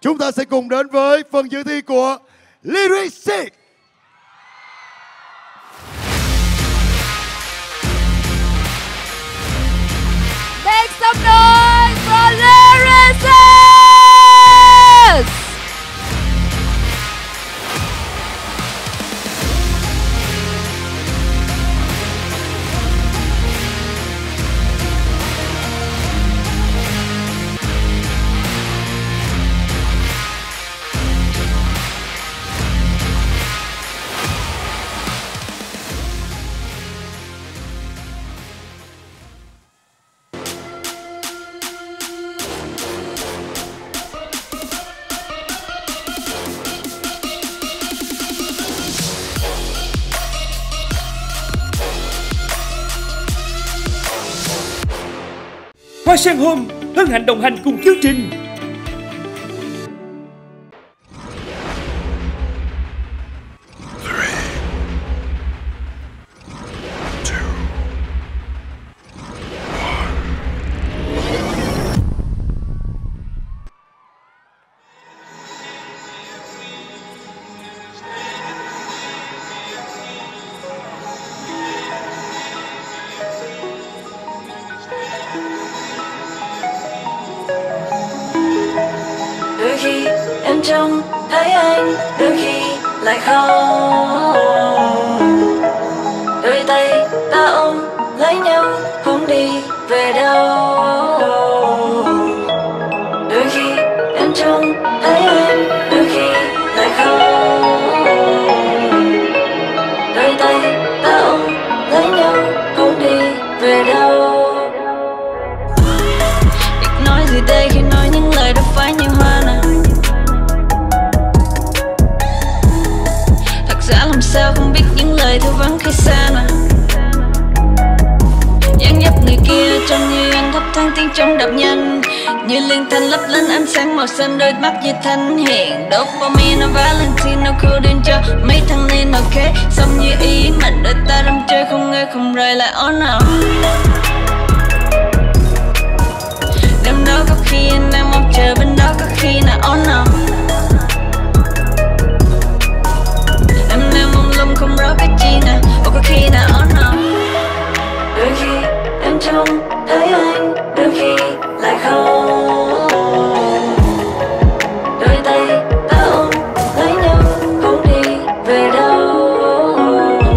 Chúng ta sẽ cùng đến với phần dự thi của Lyric Six. Hoa Sen Home hân hạnh đồng hành cùng chương trình. Trông thấy anh đôi khi lại không đôi tay ta ôm lấy nhau, không đi về đâu. Trong đập nhanh. Như liên thanh lấp lánh ánh sáng màu xanh, đôi mắt như thanh hiện. Dopamine valentino codeine cho mấy thằng nên ok xong như ý mà đôi ta đắm chơi không ngơi không rời lại oh nào. Đêm đó có khi anh đang mong chờ, bên đó có khi là oh nào. Lại không đôi tay ta ôm lấy nhau, không đi về đâu.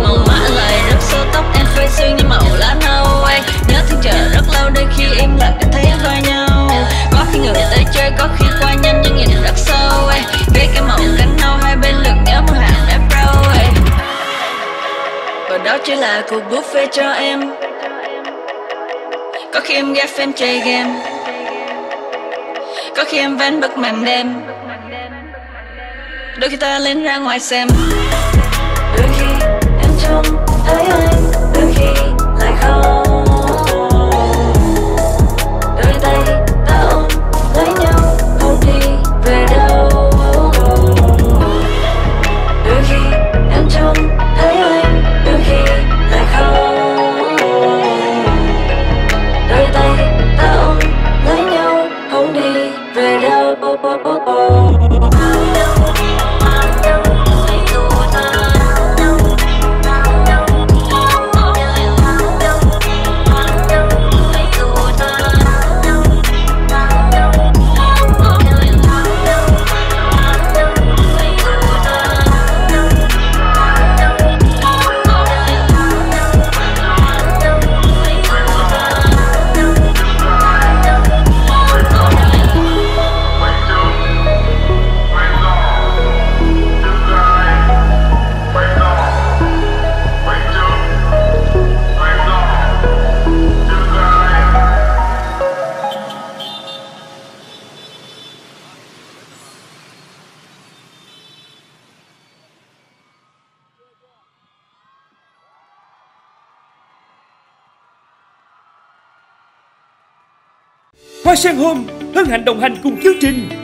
Màu mã lại rất sâu tóc, em phơi sương như màu lá nâu. Anh nhớ thương chờ rất lâu, đôi khi im lặng để thấy qua nhau. Có khi người tới chơi, có khi qua nhanh nhưng nhìn rất sâu. Anh gây cái màu cánh nâu, hai bên lượt nhớ một hàng đẹp râu anh và đó chỉ là cuộc buffet cho em. Có khi em ghé fan chơi game có khi em vẫn bực màn đêm. Đôi khi ta lên ra ngoài xem. Đôi khi em trông thấy anh, đôi khi lại không đâu Hoa Sen Home hân hạnh đồng hành cùng chương trình.